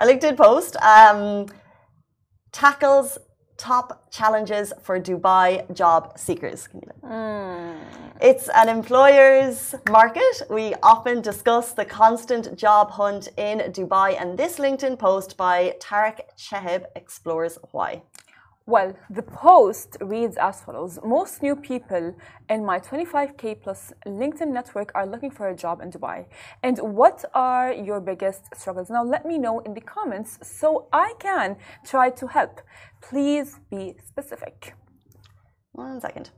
a LinkedIn post um, tackles top challenges for Dubai job seekers. Mm. It's an employer's market. We often discuss the constant job hunt in Dubai, and this LinkedIn post by Tarek Chehib explores why. Well, the post reads as follows Most new people in my 25k plus LinkedIn network are looking for a job in Dubai. And what are your biggest struggles? Now, let me know in the comments so I can try to help. Please be specific. One second.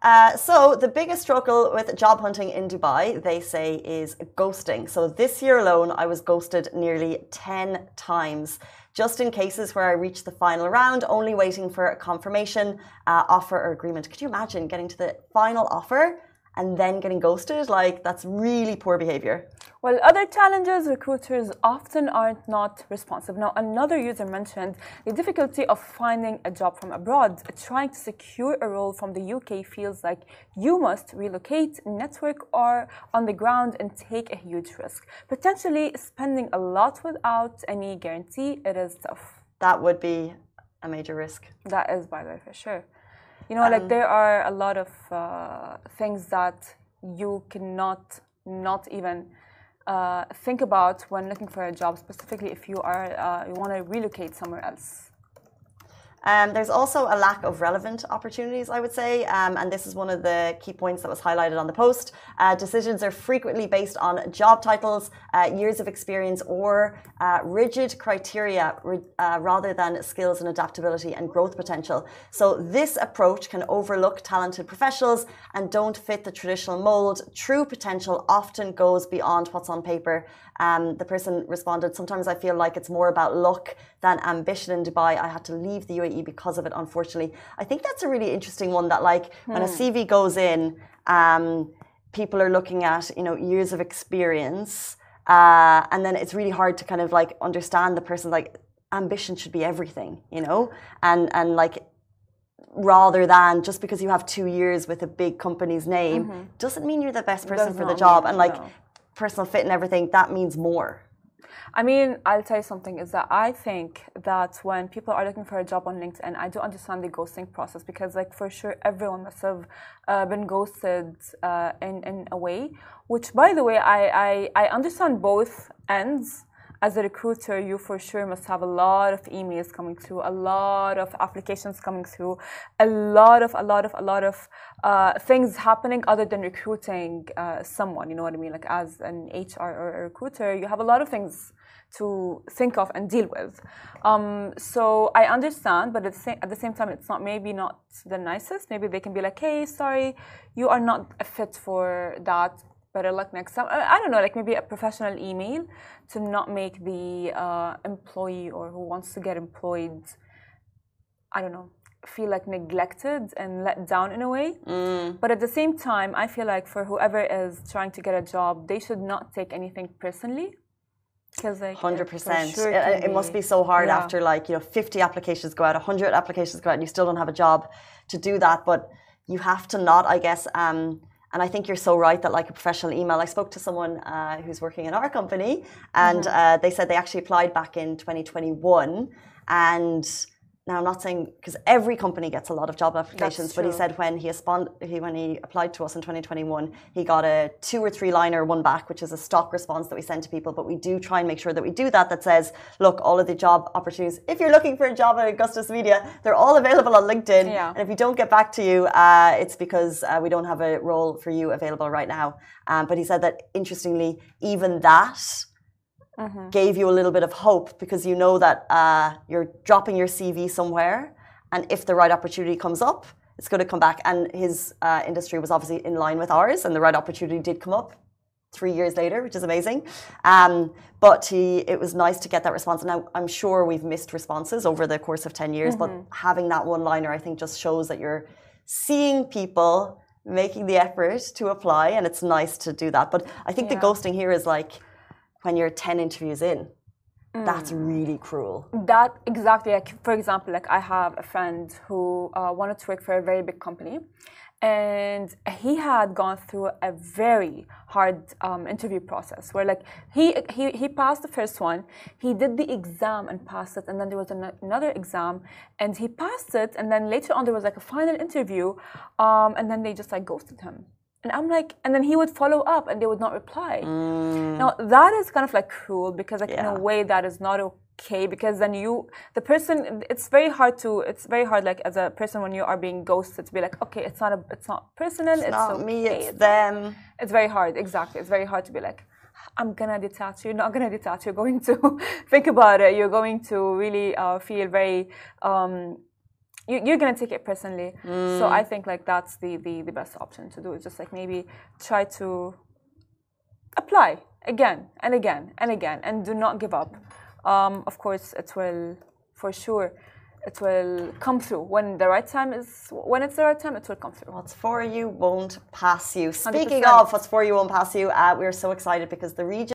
Uh, so the biggest struggle with job hunting in Dubai, they say, is ghosting. So this year alone, I was ghosted nearly 10 times just in cases where I reach the final round, only waiting for a confirmation, uh, offer, or agreement. Could you imagine getting to the final offer and then getting ghosted? Like, that's really poor behavior. Well, other challenges, recruiters often aren't not responsive. Now, another user mentioned the difficulty of finding a job from abroad. Trying to secure a role from the UK feels like you must relocate, network, or on the ground and take a huge risk. Potentially spending a lot without any guarantee. It is tough. That would be a major risk. That is, by the way, for sure. You know, um, like there are a lot of uh, things that you cannot not even uh, think about when looking for a job, specifically if you are uh, you want to relocate somewhere else? Um, there's also a lack of relevant opportunities, I would say, um, and this is one of the key points that was highlighted on the post. Uh, decisions are frequently based on job titles, uh, years of experience, or uh, rigid criteria uh, rather than skills and adaptability and growth potential. So this approach can overlook talented professionals and don't fit the traditional mold. True potential often goes beyond what's on paper. Um, the person responded, sometimes I feel like it's more about luck than ambition in Dubai. I had to leave the UAE because of it, unfortunately. I think that's a really interesting one that, like, hmm. when a hmm. CV goes in, um, people are looking at, you know, years of experience. Uh, and then it's really hard to kind of like understand the person, like, ambition should be everything, you know? And, and like, rather than just because you have two years with a big company's name mm-hmm. doesn't mean you're the best person for the job. and like, no personal fit and everything, that means more. I mean, I'll tell you something is that I think that when people are looking for a job on LinkedIn, I do understand the ghosting process because, like, for sure, everyone must have uh, been ghosted uh, in, in a way, which, by the way, I, I, I understand both ends as a recruiter, you for sure must have a lot of emails coming through, a lot of applications coming through, a lot of, a lot of, a lot of uh, things happening other than recruiting uh, someone. You know what I mean? Like as an HR or a recruiter, you have a lot of things to think of and deal with. Um, so I understand, but at the, same, at the same time, it's not maybe not the nicest. Maybe they can be like, "Hey, sorry, you are not a fit for that better luck next time. I don't know, like maybe a professional email to not make the uh, employee or who wants to get employed, I don't know, feel like neglected and let down in a way. Mm. But at the same time, I feel like for whoever is trying to get a job, they should not take anything personally. Because like hundred percent, sure it, it, must be so hard yeah. after like you know fifty applications go out, hundred applications go out, and you still don't have a job to do that. But you have to not, I guess. Um, and I think you're so right that like a professional email. I spoke to someone uh, who's working in our company, and mm-hmm. uh, they said they actually applied back in 2021, and now I'm not saying because every company gets a lot of job applications, but he said when he, he, when he applied to us in 2021, he got a two or three liner one back, which is a stock response that we send to people. But we do try and make sure that we do that. That says, look, all of the job opportunities. If you're looking for a job at Augustus Media, they're all available on LinkedIn. Yeah. And if we don't get back to you, uh, it's because uh, we don't have a role for you available right now. Um, but he said that interestingly, even that mm-hmm. gave you a little bit of hope because you know that uh, you're dropping your CV somewhere, and if the right opportunity comes up, it's going to come back. And his uh, industry was obviously in line with ours, and the right opportunity did come up three years later, which is amazing. Um, but he, it was nice to get that response. Now, I'm sure we've missed responses over the course of 10 years, mm-hmm. but having that one liner, I think, just shows that you're seeing people making the effort to apply, and it's nice to do that. But I think yeah. the ghosting here is like, when you're 10 interviews in. Mm. That's really cruel. That exactly. Like, for example, like I have a friend who uh, wanted to work for a very big company, and he had gone through a very hard um, interview process where like he, he he passed the first one he did the exam and passed it and then there was an, another exam and he passed it and then later on there was like a final interview um, and then they just like ghosted him and I'm like, and then he would follow up and they would not reply. Mm. Now that is kind of like cruel because like in a way that is not okay because then you, the person, it's very hard to, it's very hard like as a person when you are being ghosted to be like, okay, it's not a, it's not personal, it's, Not okay, me, it's not- them. It's very hard, exactly. It's very hard to be like, I'm gonna detach. You're not gonna detach. You're going to think about it. You're going to really uh, feel very. Um, you, you're gonna take it personally. So I think like that's the, the the best option to do. Is just like maybe try to apply again and again and again, and do not give up. Um, of course, it will for sure. It will come through when the right time is. When it's the right time, it will come through. What's for you won't pass you. Speaking 100%. of what's for you won't pass you, uh, we're so excited because the region.